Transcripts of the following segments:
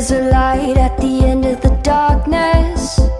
There's a light at the end of the darkness.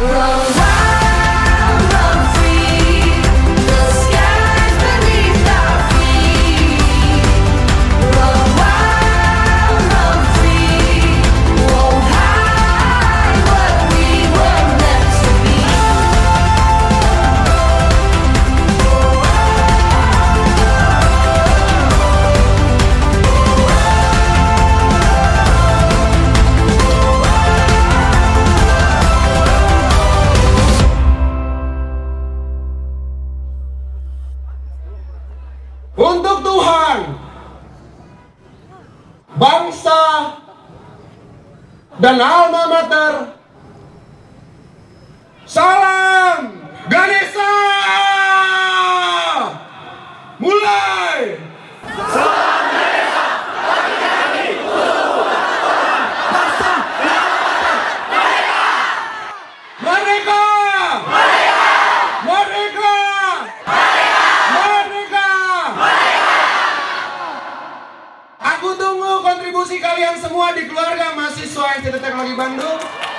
Rose. bangsa, dan alma mater. salah. kontribusi kalian semua di keluarga mahasiswa Institut Teknologi Bandung.